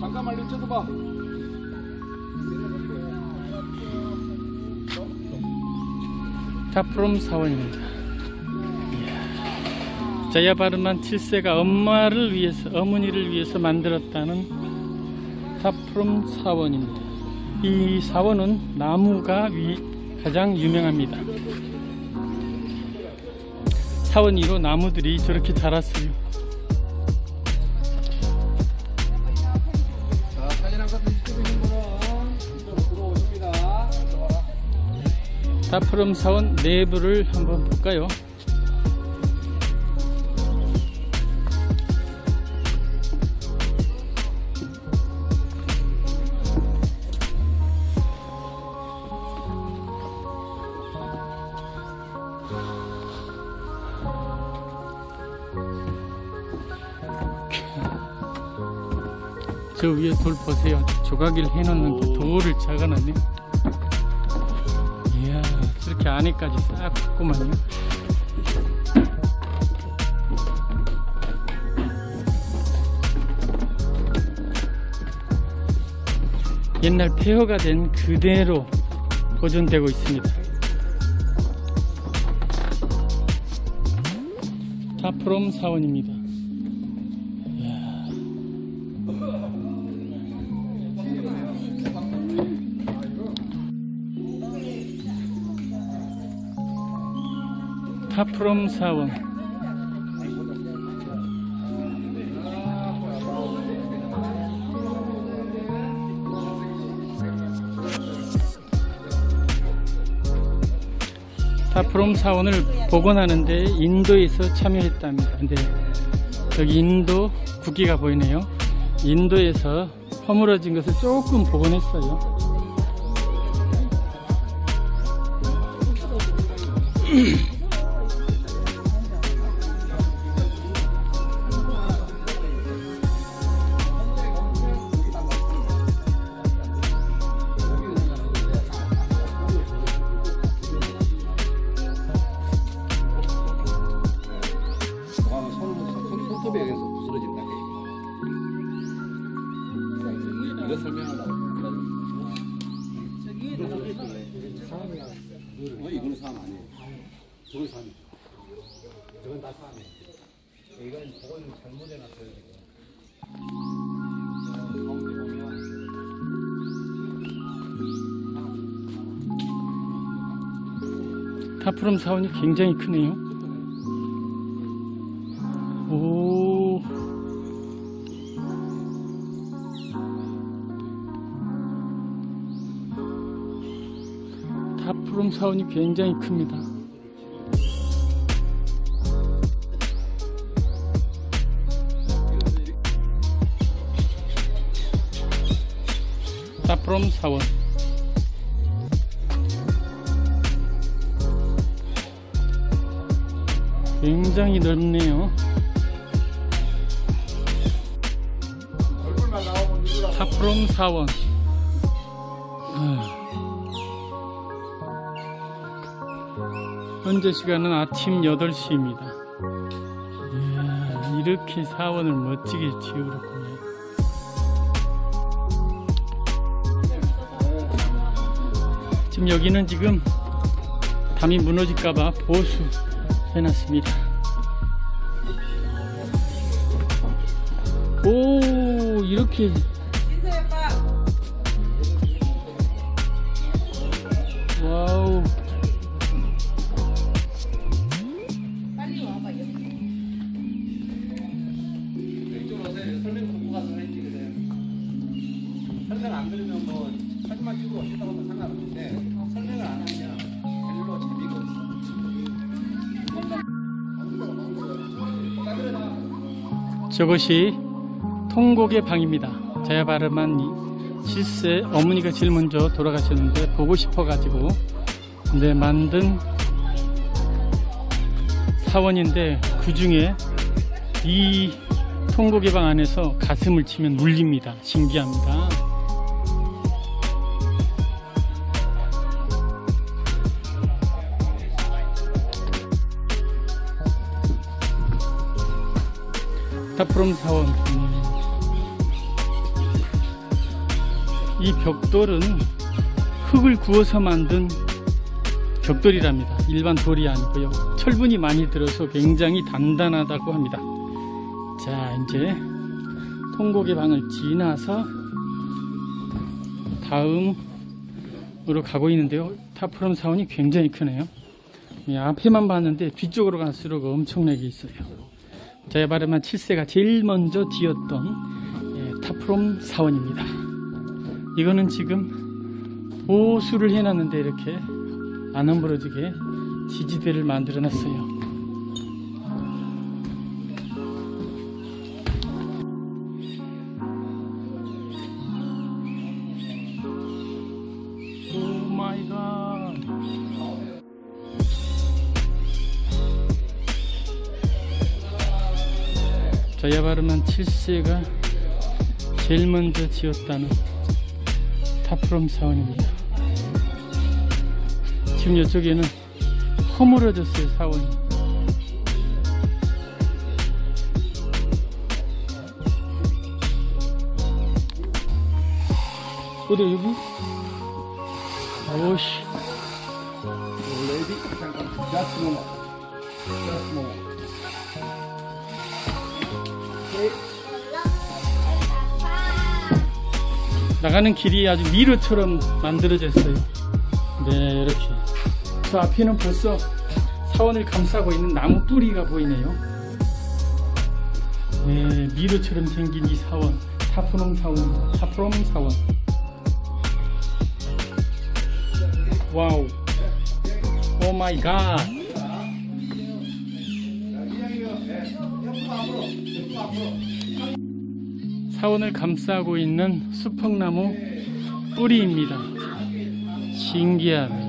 잠깐만 리쳐도 봐. 타프롬 사원입니다. 자야바르만 7세가 엄마를 위해서, 어머니를 위해서 만들었다는 타프롬 사원입니다. 이 사원은 나무가 위, 가장 유명합니다. 사원 위로 나무들이 저렇게 자랐어요. 타프롬 사원 내부를 한번 볼까요? 저 위에 돌 보세요. 조각을 해놓는데 돌을 작아놨네. 이야, 저렇게 안에까지 싹 붙구만요. 옛날 폐허가 된 그대로 보존되고 있습니다. 타프롬 사원입니다. 타프롬 사원 타프롬 사원을 복원하는데 인도에서 참여했답니다. 근데 여기 인도 국기가 보이네요. 인도에서 허물어진 것을 조금 복원했어요. 아, 어, 이거는 사람 아니에요. 저건 사람이죠. 저건 다 사람이에요. 이건 복원 잘못해놨어요, 지금. 타프롬 사원이 굉장히 크네요. 오. 타프롬 사원이 굉장히 큽니다. 타프롬 사원. 굉장히 넓네요. 타프롬 사원. 현재 시간은 아침 8시입니다. 이야, 이렇게 사원을 멋지게 지어놓군요. 지금 여기는 지금 담이 무너질까봐 보수 해놨습니다. 오, 이렇게 사진만 찍고 오신다고 하면 상관없는데 설명을 안 하면 별로 재미가 없어. 저것이 통곡의 방입니다. 자야바르만 7세 어머니가 제일 먼저 돌아가셨는데 보고 싶어가지고 네, 만든 사원인데 그 중에 이 통곡의 방 안에서 가슴을 치면 울립니다. 신기합니다. 타프롬 사원 음. 이 벽돌은 흙을 구워서 만든 벽돌이랍니다. 일반 돌이 아니고요. 철분이 많이 들어서 굉장히 단단하다고 합니다. 자, 이제 통곡의 방을 지나서 다음으로 가고 있는데요. 타프롬 사원이 굉장히 크네요. 이 앞에만 봤는데 뒤쪽으로 갈수록 엄청나게 있어요. 말하면 7세가 제일 먼저 지었던 예, 타프롬 사원입니다. 이거는 지금 보수를 해놨는데 이렇게 안 험부러지게 지지대를 만들어 놨어요. 저야 바르만 7세가 제일 먼저 지었다는 타프롬 사원입니다. 지금 이쪽에는 허물어졌어요, 사원이. 어디 여기? 오씨. 레이디 잠깐 just moment just moment 나가는 길이 아주 미로처럼 만들어졌어요. 네, 이렇게. 저 앞에는 벌써 사원을 감싸고 있는 나무 뿌리가 보이네요. 네, 미로처럼 생긴 이 사원. 타프롬 사원, 타프롬 사원. 와우. 오 마이 갓. 사원을 감싸고 있는 수평나무 뿌리입니다. 신기하네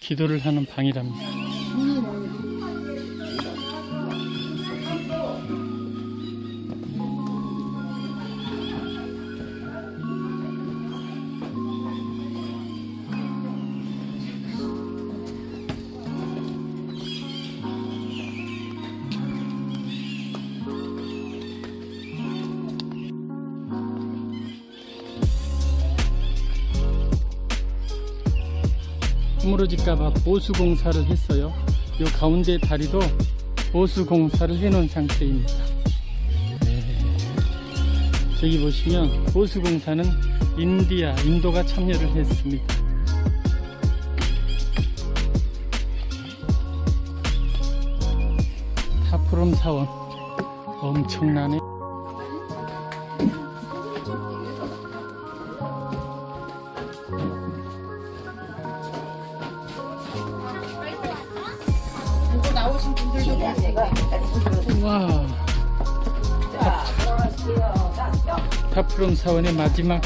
기도를 하는 방이랍니다. 허물어질까봐 보수 공사를 했어요. 요 가운데 다리도 보수 공사를 해놓은 상태입니다. 네. 저기 보시면 보수 공사는 인디아, 인도가 참여를 했습니다. 타프롬 사원 엄청나네. 나오신 분들도 계세요. 와. 타프롬 사원의 마지막